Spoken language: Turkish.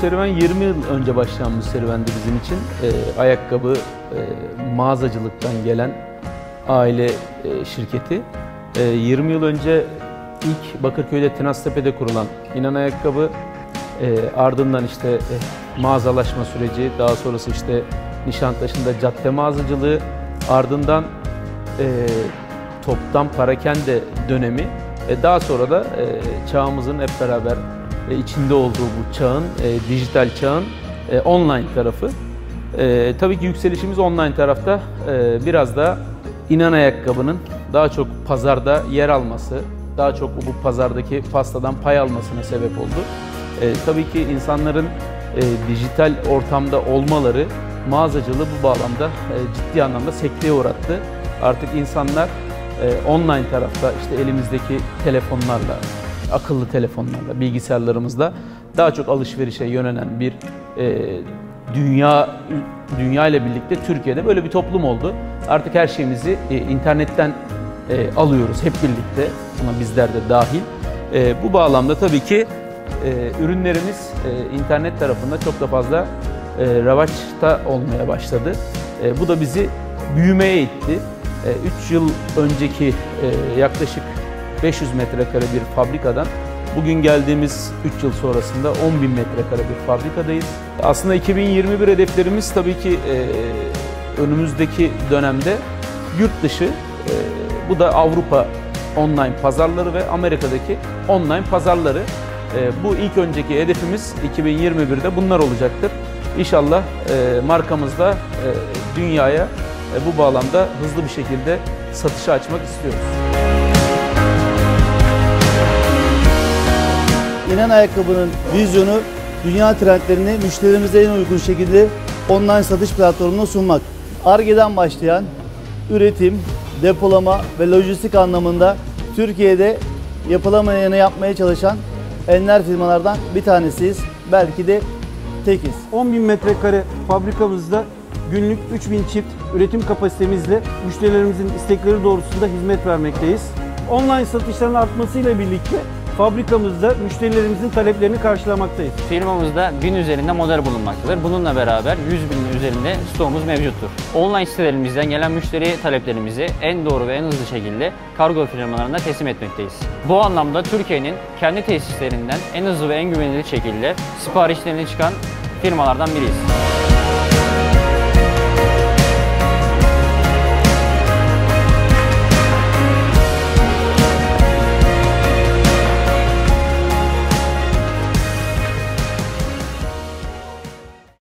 Serüven 20 yıl önce başlayan bir serüvendi bizim için. E, ayakkabı e, mağazacılıktan gelen aile e, şirketi. E, 20 yıl önce ilk Bakırköy'de Tınaztepe'de kurulan İnan Ayakkabı e, ardından işte e, mağazalaşma süreci, daha sonrası işte Nişantaşı'nda cadde mağazacılığı, ardından e, toptan parakende dönemi, e, daha sonra da e, çağımızın hep beraber e, içinde olduğu bu çağın, e, dijital çağın e, online tarafı. E, tabii ki yükselişimiz online tarafta e, biraz da inan ayakkabının daha çok pazarda yer alması, daha çok bu pazardaki pastadan pay almasına sebep oldu. E, tabii ki insanların e, dijital ortamda olmaları mağazacılığı bu bağlamda e, ciddi anlamda sekteye uğrattı. Artık insanlar e, online tarafta işte elimizdeki telefonlarla, akıllı telefonlarla, bilgisayarlarımızla daha çok alışverişe yönelen bir e, dünya dünya ile birlikte Türkiye'de böyle bir toplum oldu. Artık her şeyimizi e, internetten e, alıyoruz hep birlikte. Buna bizler de dahil. E, bu bağlamda tabii ki e, ürünlerimiz e, internet tarafında çok da fazla e, revaçta olmaya başladı. E, bu da bizi büyümeye itti. 3 yıl önceki e, yaklaşık 500 metrekare bir fabrikadan bugün geldiğimiz 3 yıl sonrasında 10 bin metrekare bir fabrikadayız. Aslında 2021 hedeflerimiz tabii ki e, önümüzdeki dönemde yurt dışı, e, bu da Avrupa online pazarları ve Amerika'daki online pazarları. Bu ilk önceki hedefimiz 2021'de bunlar olacaktır. İnşallah markamızla dünyaya e, bu bağlamda hızlı bir şekilde satışa açmak istiyoruz. İnan Ayakkabı'nın vizyonu dünya trendlerini müşterilerimize en uygun şekilde online satış platformuna sunmak. ARGE'den başlayan üretim, depolama ve lojistik anlamında Türkiye'de yapılamayanı yapmaya çalışan enler firmalardan bir tanesiyiz. Belki de tekiz. 10 bin metrekare fabrikamızda günlük 3000 çift üretim kapasitemizle müşterilerimizin istekleri doğrultusunda hizmet vermekteyiz. Online satışların artmasıyla birlikte fabrikamızda müşterilerimizin taleplerini karşılamaktayız. Firmamızda bin üzerinde model bulunmaktadır. Bununla beraber 100 binin üzerinde stoğumuz mevcuttur. Online sitelerimizden gelen müşteri taleplerimizi en doğru ve en hızlı şekilde kargo firmalarına teslim etmekteyiz. Bu anlamda Türkiye'nin kendi tesislerinden en hızlı ve en güvenilir şekilde siparişlerini çıkan firmalardan biriyiz.